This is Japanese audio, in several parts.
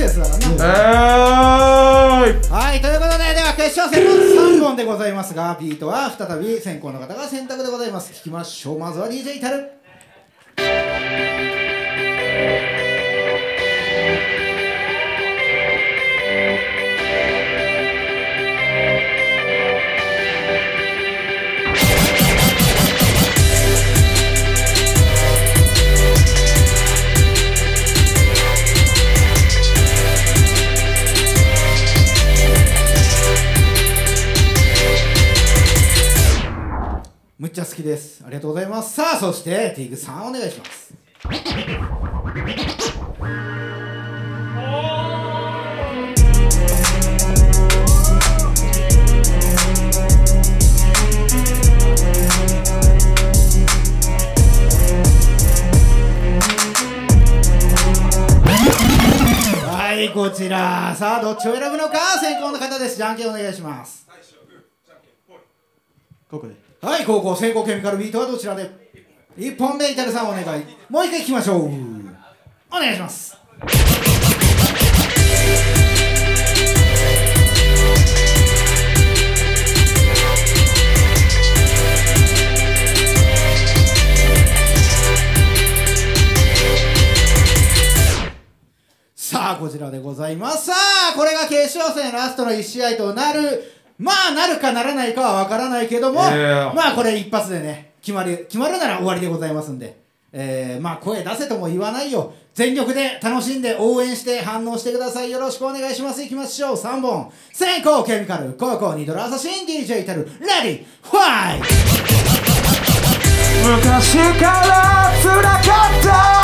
自分の使ったやつだからな、えーい。はいということででは決勝戦の3本でございますがビートは再び先行の方が選択でございます。聞きましょう。まずは DJ イタルきです。ありがとうございます。さあそしてティグさんお願いします。はいこちら。さあどっちを選ぶのか？先行の方です。じゃんけんお願いします。ここではい高校先行ケミカルビートはどちらで？1本目イタルさんお願い。もう一回聞きましょう。お願いします。さあこちらでございます。さあこれが決勝戦ラストの1試合となるまあなるかならないかは分からないけども、Yeah. まあこれ一発でね決まり決まるなら終わりでございますんで、えー、まあ声出せとも言わないよ。全力で楽しんで応援して反応してください。よろしくお願いします。いきましょう。3本。先攻ケミカル。後攻ニドラアサシン DJ イタル。 Readyファイ昔から辛かった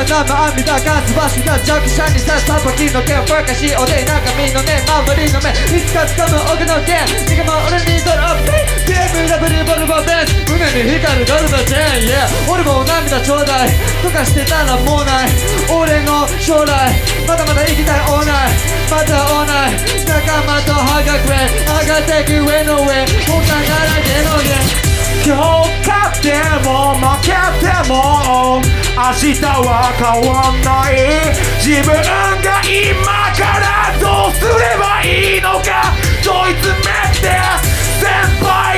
うガチが生網だガスバスが弱者にささばきの剣バカしおで中身のね周りの目いつか掴む奥の剣しかも俺にドロップゲームラブリボルバーベース胸に光るガルバチェーン Yeah 俺も涙ちょうだいとかしてたらもうない俺の将来まだまだ生きたいオーナイまたオーナイ仲間と歯が食え上がってく上の上他ならけのゲ今日勝っても負け明日は変わんない。自分が今からどうすればいいのか。問い詰めて先輩。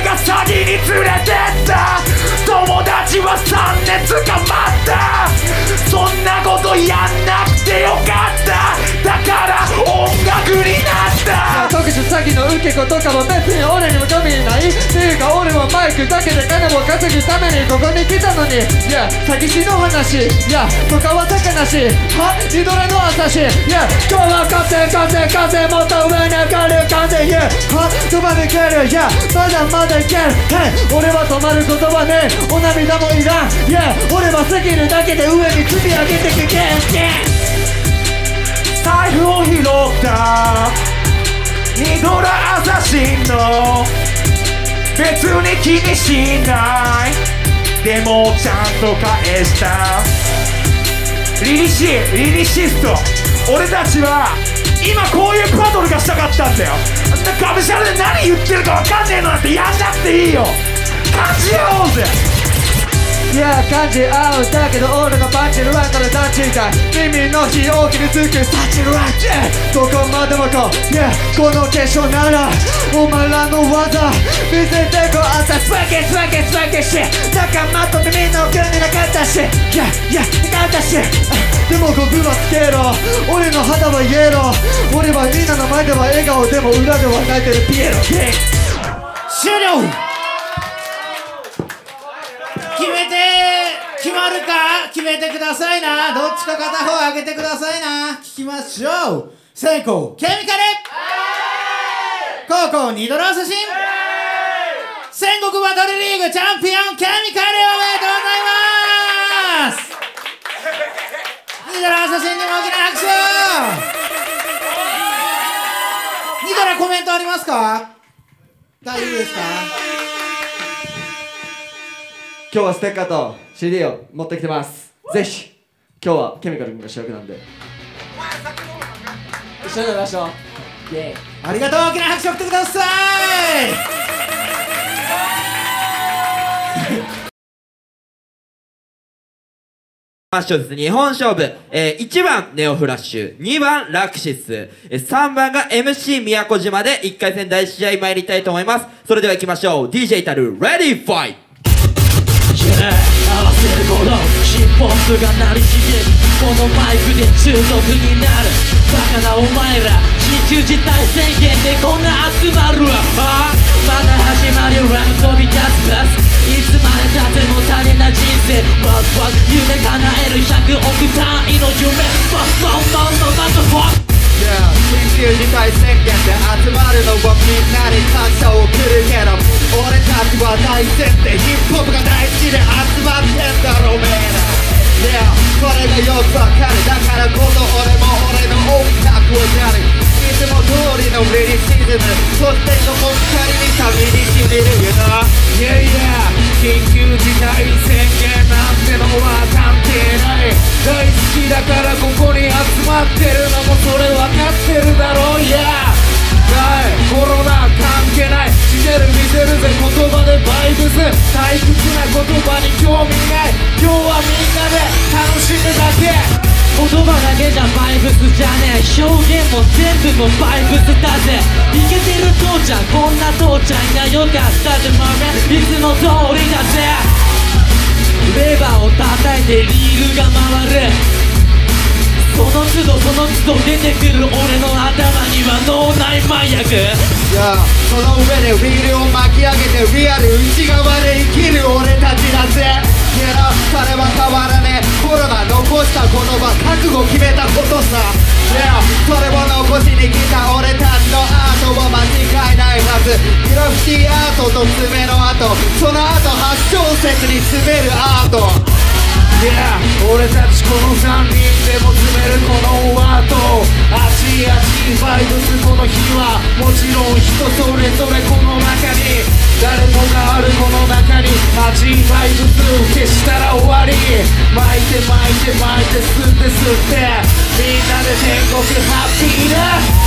詐欺の受け子とかも別に俺にも興味ない。っていうか俺はマイクだけで金を稼ぐためにここに来たのに。いや詐欺師の話。いやとかは高なしは？リドラの朝しいや今日は風風風もっと上に上がる風。いやは？飛ば抜ける。いやまだまだいける。Hey 俺は止まることはね。お涙もいらん。いや俺は過ぎるだけで上に積み上げてくゲンゲン財布を拾った。ニドラアサシンの別に気にしないでもちゃんと返したリリシリリシスト俺たちは今こういうバトルがしたかったんだよあんながむしゃらで何言ってるか分かんねえのなんてやんなくていいよ感じ合おうぜいや感じ合うだけど俺のパンチのランから段違い耳の日大きにつくサチュライトどこまでもこういやこの決勝ならお前らの技見せてこうあんたスワゲスワゲスワゲし仲間とてみんな国なかったし。いやいやなかったし。でもこぶはつけろ俺の肌はイエロー。俺はみんなの前では笑顔でも裏では泣いてるピエロ。ゲン終了決めて決まるか決めてくださいな。どっちか片方上げてくださいな。聞きましょう。先行ケミカル。高校ニドラアサシン戦国バトルリーグチャンピオンケミカルおめでとうございます。ニドラアサシンにも大きな拍手。ニドラコメントありますか？大丈夫ですか？今日はステッカーと CD を持ってきてますぜひ今日はケミカル君が主役なんで一緒に飲みましょうイエーイありがとう大きな拍手を送ってくださいましょうです。日本勝負。えー、1番、ネオフラッシュ。2番、ラクシス。えー、3番が MC 宮古島で1回戦第1試合参りたいと思います。それでは行きましょう。DJ タル、レディーファイト合わせる頃ヒップホップが鳴り響くこのマイクで中毒になるバカなお前ら緊急事態宣言でこんな集まるわあまだ始まりは飛び出すバスいつまでたっても足りない人生バスバス夢叶える100億単位の夢バスバンバンのバスファッ Yeah 緊急事態宣言で集まるのはみんなに感謝を送るけど俺たちは大前提ヒップホップが大好きで集まってんだろうめえな Yeah これがよくわかるだからこそ俺も俺の音楽をやるいつも通りのリリシズムそしてその光にさ身にしみるよな Yeah, yeah 緊急事態宣言なんてのは関係ない大好きだからここに集まってるのもそれ分かってるだろう。Yeah る見せるぜ。言葉でバイブス。退屈な言葉に興味ない。今日はみんなで楽しむだけ。言葉だけじゃバイブスじゃねえ。表現も全部もバイブスだぜ。イケてる父ちゃんこんな父ちゃんがよかったぜまめいつも通りだぜ。レバーを叩いてリールが回る。その都度その都度出てくる俺の頭には脳内麻薬。Yeah その上でウィールを巻き上げてリアル内側で生きる俺たちだぜ。Yeah それは変わらねえ。コロナ残した言葉覚悟決めたことさ。Yeah それを残しに来た俺たちのアートは間違いないはず。グラフィティアートと爪の跡その後8小節に詰めるアート Yeah 俺たちこの3人でも詰めるこのワート熱い熱いバイブスこの日はもちろん人それぞれこの中に誰もがあるこの中に熱いバイブスを消したら終わり巻いて巻いて巻いて吸って吸ってみんなで天国ハッピーだ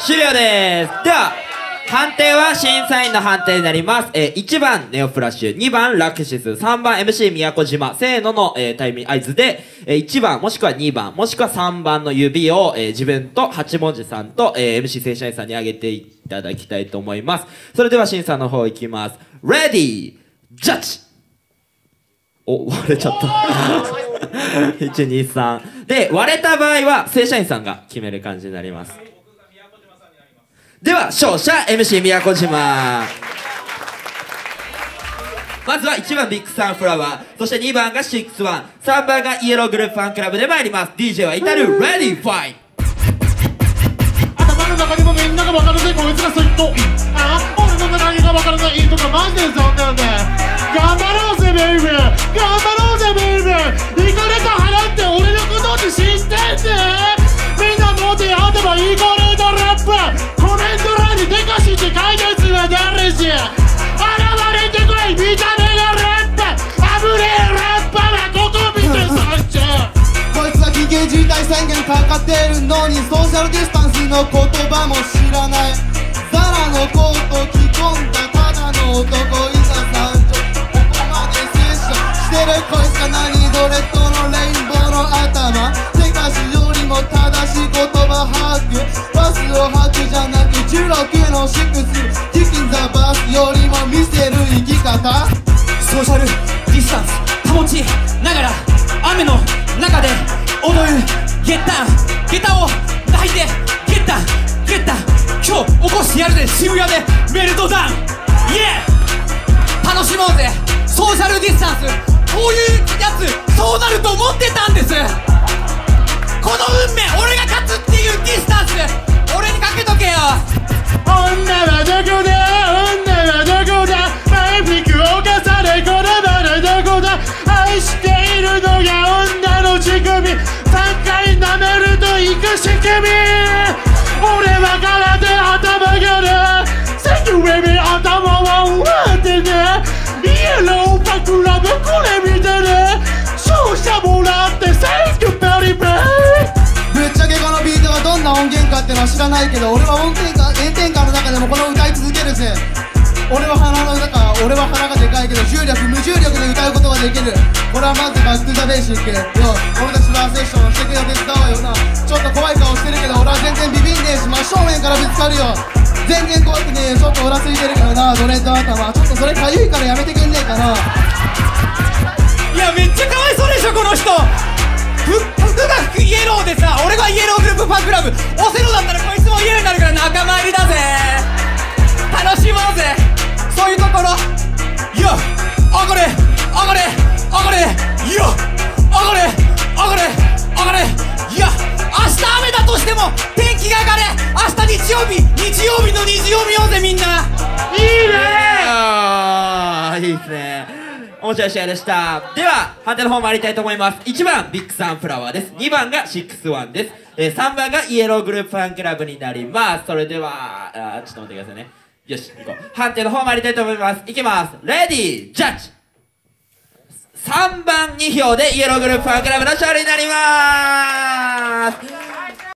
終了です。では、判定は審査員の判定になります。えー、1番ネオフラッシュ、2番ラクシス、3番 MC 宮古島、せーのの、えータイミング合図で、えー1番もしくは2番もしくは3番の指を、えー自分と八文字さんと、えー MC 正社員さんに上げていただきたいと思います。それでは審査の方いきます。Ready! Judge! お、割れちゃった。1、2、3。で、割れた場合は正社員さんが決める感じになります。では勝者 MC 宮古島。まずは1番ビッグサンフラワーそして2番が613番がイエローグループファンクラブで参ります。DJ は至るレディーファイ頭の中にもみんなが分かるぜこいつがそっとあ俺の中宣言かかってるのにソーシャルディスタンスの言葉も知らないザラのコート着込んだただの男いざ山頂ここまでセッションしてるこいつが何ドレッドのレインボーの頭手菓子よりも正しい言葉吐くバスを吐くじゃなく16の6キキンザバスよりも見せる生き方ソーシャルディスタンス保ちながら雨の中で踊る。ゲッタン下駄を抱いてゲッタンゲッタン今日起こしてやるぜ渋谷でメルトダウン。イエー楽しもうぜ。ソーシャルディスタンス。こういうやつそうなこれ見てね。勝者もらって Thank you very much ぶっちゃけこのビートがどんな音源かってのは知らないけど俺は音程か炎天下の中でもこの歌い続けるぜ。俺は鼻の中俺は鼻がでかいけど重力無重力で歌うことができる。これはまずバックザベーシックよ俺たちはセッションしてくれ手伝おうよな。ちょっと怖い顔してるけど俺は全然ビビんねえし真正面からぶつかるよ。全然怖くねえ。ちょっとオラついてるけどなドレッド頭ちょっとそれかゆいからやめてくんねえかな。いやめっちゃかわいそうでしょこの人。ふ服がイエローでさ俺がイエローグループファンクラブオセロだったら面白い試合でした。では判定の方参りたいと思います。1番ビッグサンフラワーです。2番がシックスワンです、えー、3番がイエローグループファンクラブになります。それではあちょっと待ってくださいね。よし行こう。判定の方参りたいと思います。いきます。 Ready judge。3番2票でイエローグループファンクラブの勝利になります。